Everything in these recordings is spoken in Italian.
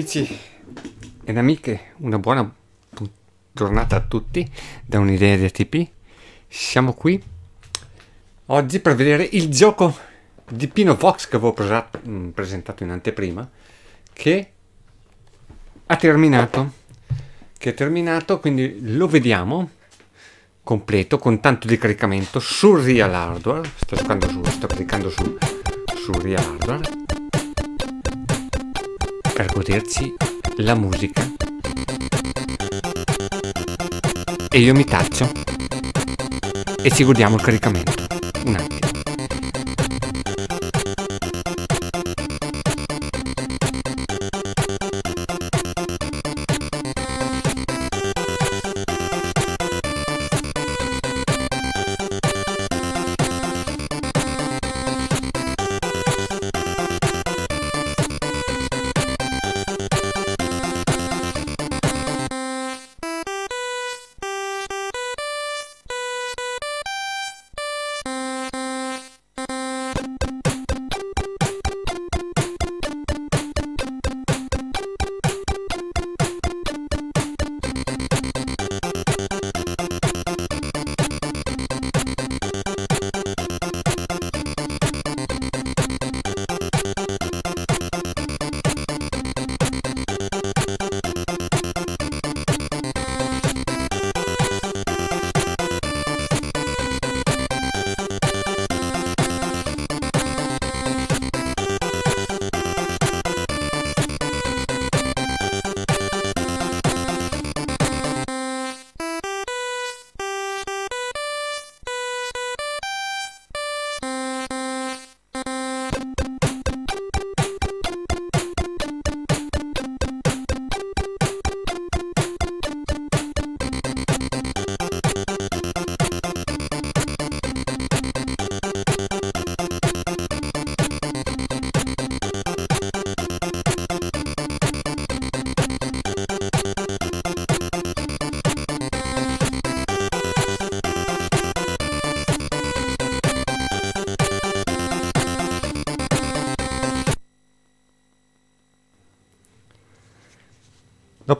Amici ed amiche, una buona giornata a tutti da un'idea di ATP. Siamo qui oggi per vedere il gioco di Pino Vox che avevo mm, presentato in anteprima che ha terminato che è terminato quindi lo vediamo completo con tanto di caricamento sul real hardware sto giocando su sto caricando su sul real hardware per goderci la musica. E io mi taccio. E ci godiamo il caricamento. Un attimo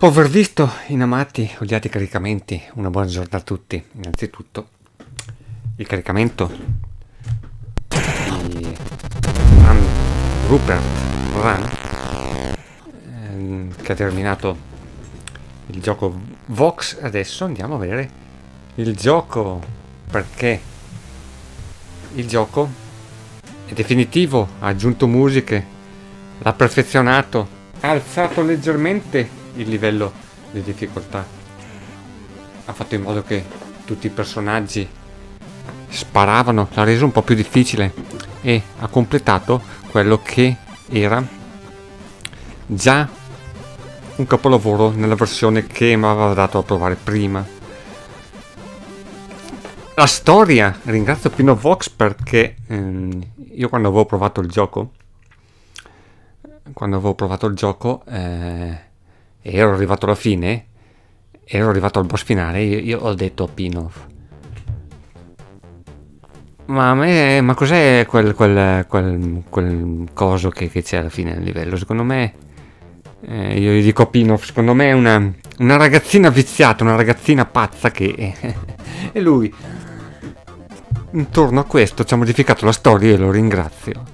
Dopo aver visto in amati odiati caricamenti, una buona giornata a tutti. Innanzitutto, il caricamento di Run, Rupert Run, ehm, che ha terminato il gioco Vox. Adesso andiamo a vedere il gioco, perché il gioco è definitivo, ha aggiunto musiche, l'ha perfezionato, ha alzato leggermente il livello di difficoltà. Ha fatto in modo che tutti i personaggi sparavano, l'ha reso un po' più difficile e ha completato quello che era già un capolavoro nella versione che mi aveva dato a provare prima. La storia, ringrazio Pino Vox perché ehm, io quando avevo provato il gioco, quando avevo provato il gioco, eh, e ero arrivato alla fine, ero arrivato al boss finale, io, io ho detto a Pinov. Ma a me, ma cos'è quel, quel, quel, quel coso che, che, c'è alla fine del livello? Secondo me, eh, io gli dico a Pinov, secondo me è una, una ragazzina viziata, una ragazzina pazza che... e lui, intorno a questo ci ha modificato la storia e lo ringrazio.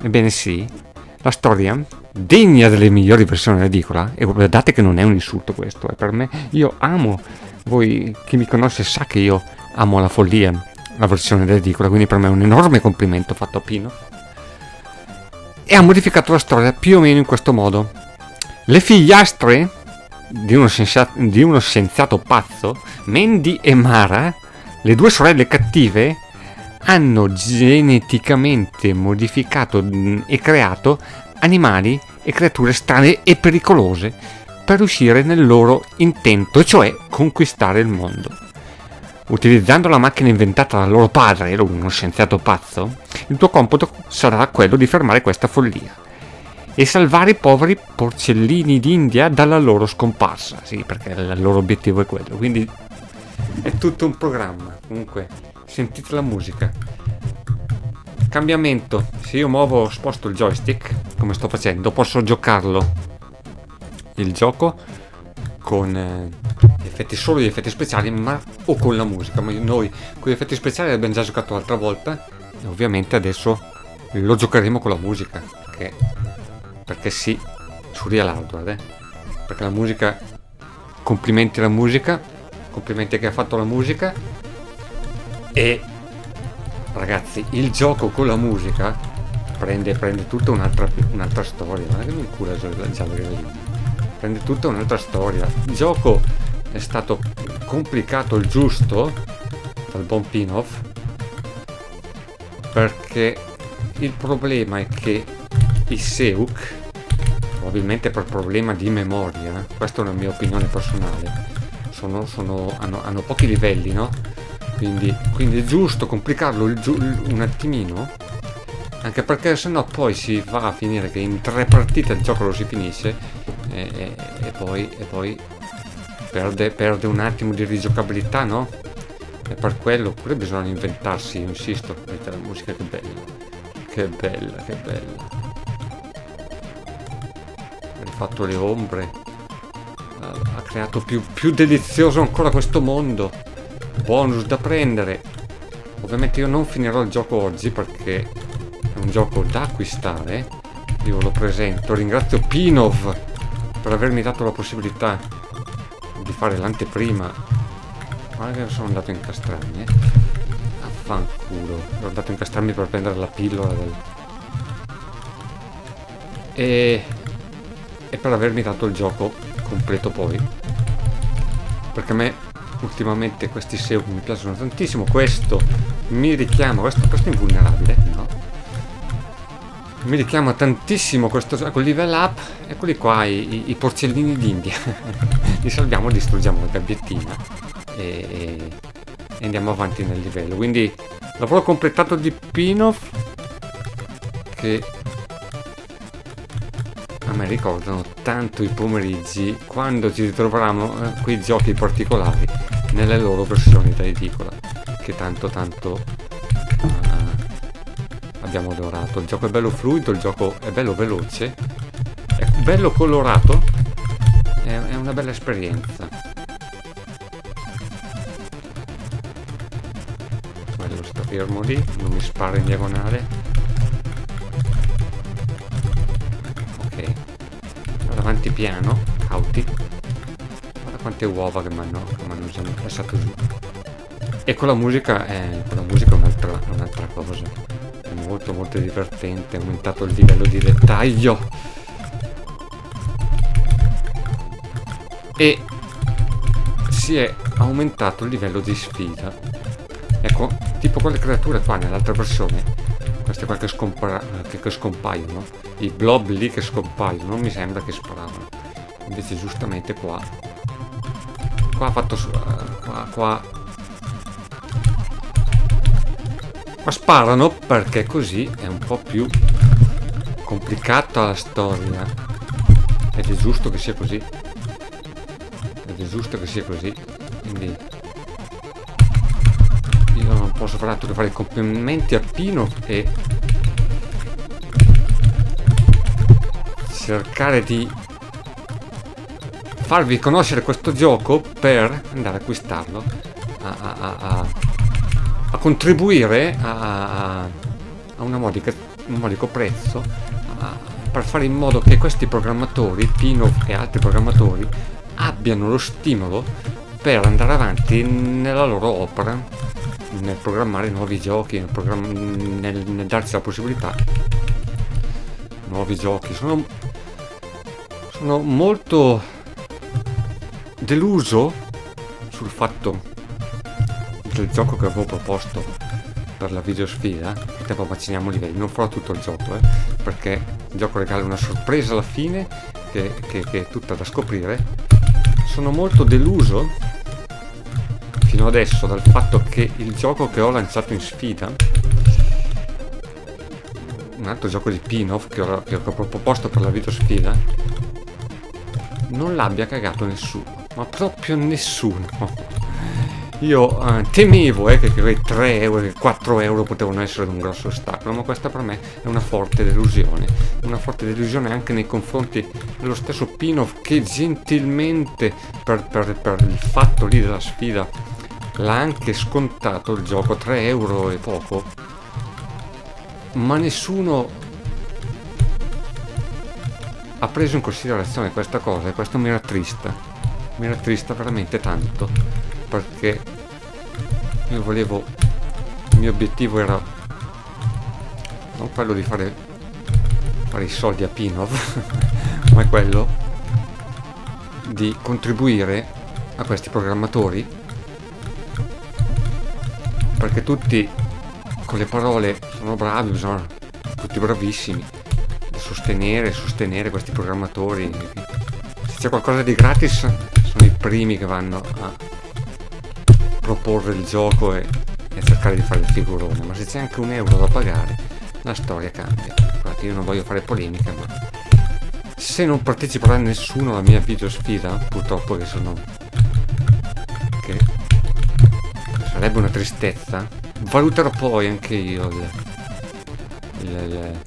Ebbene sì, la storia degna delle migliori versioni dell'edicola? E guardate che non è un insulto questo è eh, per me io amo voi chi mi conosce sa che io amo la follia la versione dell'edicola quindi per me è un enorme complimento fatto a Pino. E ha modificato la storia più o meno in questo modo. Le figliastre di uno, scienziato, di uno scienziato pazzo Mandy e Mara le due sorelle cattive hanno geneticamente modificato e creato animali e creature strane e pericolose per riuscire nel loro intento, cioè conquistare il mondo. Utilizzando la macchina inventata dal loro padre, uno scienziato pazzo, il tuo compito sarà quello di fermare questa follia e salvare i poveri porcellini d'India dalla loro scomparsa. Sì, perché il loro obiettivo è quello. Quindi è tutto un programma. Comunque, sentite la musica. Cambiamento. Se io muovo, sposto il joystick, come sto facendo, posso giocarlo il gioco con eh, effetti solo gli effetti speciali ma o con la musica ma noi con gli effetti speciali l'abbiamo già giocato l'altra volta e ovviamente adesso lo giocheremo con la musica perché, perché sì su Real Hardware eh? perché la musica complimenti alla musica complimenti a chi ha fatto la musica e ragazzi il gioco con la musica prende, prende tutta un'altra, un'altra storia. È che mi cura già lì prende tutta un'altra storia. Il gioco è stato complicato il giusto dal buon Pinoff perché il problema è che i Seuk probabilmente per problema di memoria questa è una mia opinione personale sono, sono, hanno, hanno, pochi livelli no? Quindi, quindi è giusto complicarlo un attimino anche perché sennò poi si va a finire che in tre partite il gioco lo si finisce e, e, e poi, e poi perde, perde un attimo di rigiocabilità no? e per quello pure bisogna inventarsi insisto vedete la musica che bella che bella che bella fatto le ombre, ha creato più, più delizioso ancora questo mondo. Bonus da prendere. Ovviamente io non finirò il gioco oggi perché è un gioco da acquistare. Io lo presento. Ringrazio Pinov per avermi dato la possibilità di fare l'anteprima. Guarda che sono andato a incastrarmi, eh. Affanculo. Sono andato a incastrarmi per prendere la pillola del... E e per avermi dato il gioco completo poi perché a me ultimamente questi SEO mi piacciono tantissimo questo mi richiama questo, questo è invulnerabile no? mi richiama tantissimo questo ecco, level up eccoli qua i, i, i porcellini d'India li salviamo distruggiamo la gabbiettina e, e, e andiamo avanti nel livello quindi lavoro completato di Pinoff che a me ricordano tanto i pomeriggi quando ci ritrovavamo eh, quei giochi particolari nelle loro versioni da edicola che tanto tanto uh, abbiamo adorato. Il gioco è bello fluido il gioco è bello veloce è bello colorato è, è una bella esperienza. Quello sta fermo lì non mi spara in diagonale avanti piano, cauti. Guarda quante uova che mi hanno lasciato giù. E con la musica è, con la musica è un'altra, un'altra cosa. È molto molto divertente, è aumentato il livello di dettaglio. E si è aumentato il livello di sfida. Ecco, tipo quelle creature qua nell'altra versione, queste qua che, che, che scompaiono i blob lì che scompaiono non mi sembra che sparavano invece giustamente qua. Qua ha fatto uh, qua qua. Qua sparano perché così è un po' più complicata la storia. Ed è giusto che sia così. Ed è giusto che sia così. Quindi io non posso fare altro che fare i complimenti a Pino e cercare di farvi conoscere questo gioco per andare a acquistarlo a, a, a, a contribuire a, una modica, un modico prezzo per fare in modo che questi programmatori Pino e altri programmatori abbiano lo stimolo per andare avanti nella loro opera nel programmare nuovi giochi nel, nel, nel darci la possibilità. Nuovi giochi sono sono molto deluso sul fatto del gioco che avevo proposto per la videosfida. Tempo maciniamo livelli non farò tutto il gioco eh, perché il gioco regala una sorpresa alla fine che, che, che è tutta da scoprire. Sono molto deluso fino adesso dal fatto che il gioco che ho lanciato in sfida un altro gioco di Pinov che che ho proposto per la videosfida non l'abbia cagato nessuno, ma proprio nessuno. io eh, temevo eh, che quei 3 euro, 4 euro potevano essere un grosso ostacolo, ma questa per me è una forte delusione, una forte delusione anche nei confronti dello stesso Pinov che gentilmente per, per, per il fatto lì della sfida l'ha anche scontato il gioco 3 euro e poco. Ma nessuno ha preso in considerazione questa cosa e questo mi era triste mi era triste veramente tanto perché io volevo il mio obiettivo era non quello di fare fare i soldi a Pinov ma quello di contribuire a questi programmatori perché tutti con le parole sono bravi, bisogna tutti bravissimi sostenere, sostenere questi programmatori. Se c'è qualcosa di gratis i primi che vanno a proporre il gioco e, e cercare di fare il figurone, ma se c'è anche un euro da pagare la storia cambia. Guardate, io non voglio fare polemica, ma se non parteciperà nessuno alla mia video sfida, purtroppo che sono che sarebbe una tristezza. Valuterò poi anche io il, il, il,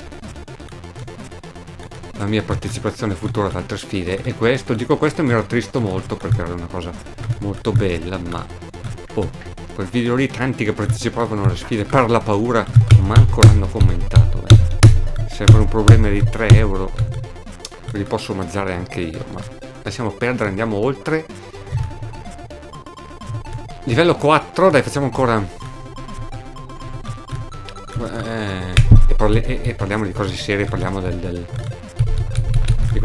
la mia partecipazione futura ad altre sfide e questo, dico questo mi rattristo molto perché era una cosa molto bella, ma oh, quel video lì tanti che partecipavano alle sfide per la paura manco l'hanno commentato. Eh. Per un problema di 3 euro li posso mangiare anche io, ma lasciamo perdere, andiamo oltre Livello 4, dai facciamo ancora... Eh, e, parli e, e, parliamo di cose serie, parliamo del... del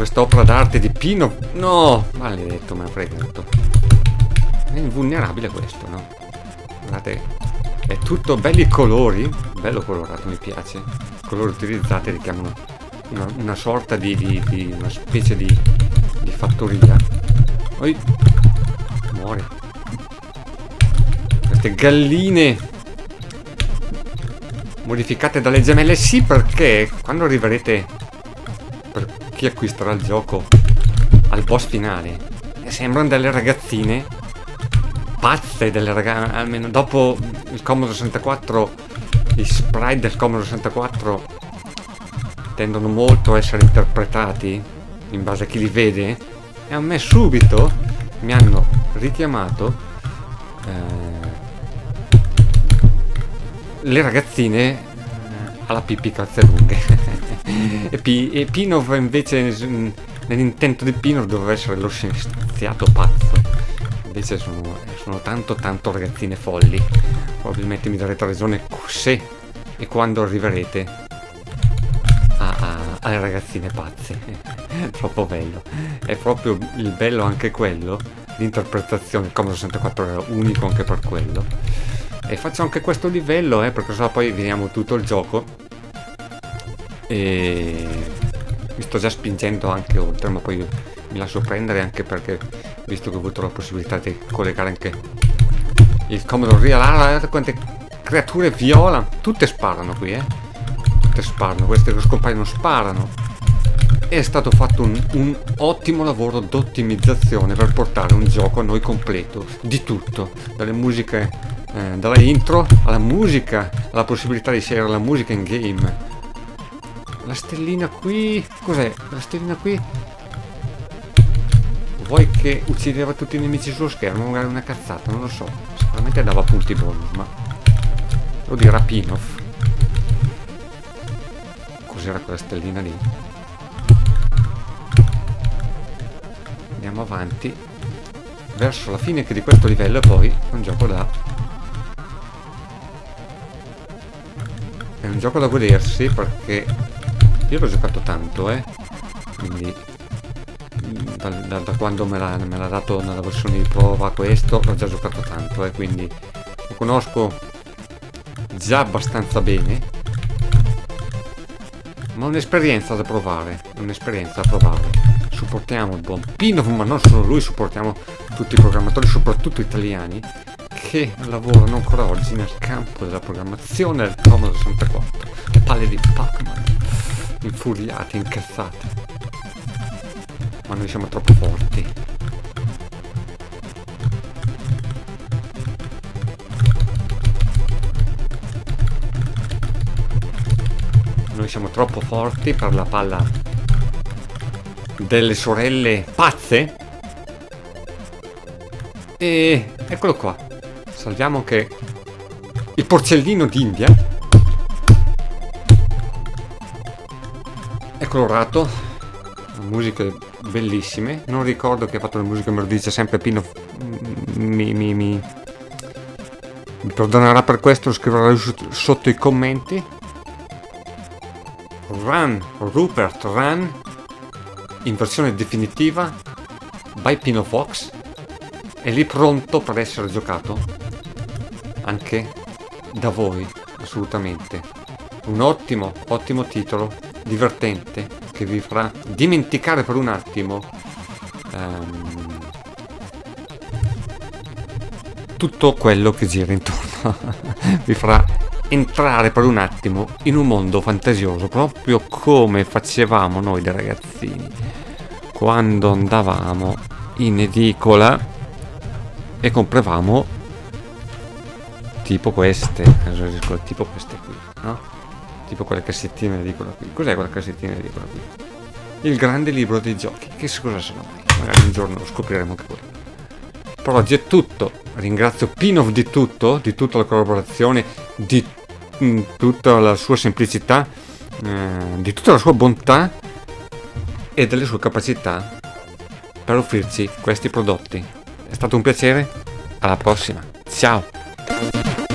quest'opera d'arte di Pino... No! Maledetto, me l'ha fregato. È invulnerabile questo, no? Guardate, è tutto belli colori. Bello colorato, mi piace. I colori utilizzati richiamano una, una sorta di, di, di, una specie di, di fattoria. Poi... Muore queste galline modificate dalle gemelle sì perché quando arriverete per chi acquisterà il gioco al boss finale sembrano delle ragazzine pazze delle ragazze almeno dopo il Commodore 64 i sprite del Commodore 64 tendono molto a essere interpretati in base a chi li vede e a me subito mi hanno richiamato eh, le ragazzine eh, alla pipì calze lunghe. E, P- e Pinov invece nell'intento di Pinov doveva essere lo scienziato pazzo. Invece sono, sono tanto tanto ragazzine folli. Probabilmente mi darete ragione se e quando arriverete a, a, alle ragazzine pazze. Troppo bello. È proprio il bello anche quello. L'interpretazione, il Commodore 64 era unico anche per quello e faccio anche questo livello, eh, perché sennò poi vediamo tutto il gioco. E mi sto già spingendo anche oltre, ma poi mi lascio prendere anche perché, visto che ho avuto la possibilità di collegare anche il Commodore Real, ah, guardate quante creature viola, tutte sparano qui, eh. Tutte sparano, queste che scompaiono sparano. E è stato fatto un, un ottimo lavoro d'ottimizzazione per portare un gioco a noi completo, di tutto, dalle musiche eh, dalla intro alla musica, alla possibilità di scegliere la musica in game. La stellina qui... Cos'è? La stellina qui... Vuoi che uccideva tutti i nemici sullo schermo? Magari una cazzata, non lo so. Sicuramente dava punti bonus, ma... Lo dirà Pinov. Cos'era quella stellina lì? Andiamo avanti. Verso la fine che di questo livello e poi un gioco da È un gioco da godersi perché io l'ho giocato tanto, eh. Quindi da, da, da quando me l'ha dato nella versione di prova questo l'ho già giocato tanto, eh. Quindi lo conosco già abbastanza bene. Ma un'esperienza da provare, un'esperienza da provare. Supportiamo il buon Pinov, ma non solo lui, supportiamo tutti i programmatori, soprattutto italiani, che lavorano ancora oggi nel campo della programmazione del Commodore 64. Le palle di Pac-Man, infuriate, incazzate. Ma noi siamo troppo forti. Noi siamo troppo forti per la palla delle sorelle pazze. E eccolo qua. Salviamo anche il porcellino d'India. Colorato. Musiche bellissime. Non ricordo che ha fatto le musiche, me dice sempre Pino. Mi, mi, mi, mi perdonerà per questo, lo scriverò sotto i commenti. Run, Rupert Run, in versione definitiva, by Pino Fox, è lì pronto per essere giocato anche da voi, assolutamente. Un ottimo, ottimo titolo, divertente, che vi farà dimenticare per un attimo um, tutto quello che gira intorno. vi farà entrare per un attimo in un mondo fantasioso, proprio come facevamo noi da ragazzini, quando andavamo in edicola e compravamo tipo queste, tipo queste qui, no? Tipo quelle cassettine edicola qui. Cos'è quella cassettina edicola qui? Il grande libro dei giochi. Che cosa sarà mai? Magari un giorno lo scopriremo anche quello. Per oggi è tutto. Ringrazio Pinov di tutto, di tutta la collaborazione, di tutta la sua semplicità, eh, di tutta la sua bontà e delle sue capacità per offrirci questi prodotti. È stato un piacere, alla prossima, ciao!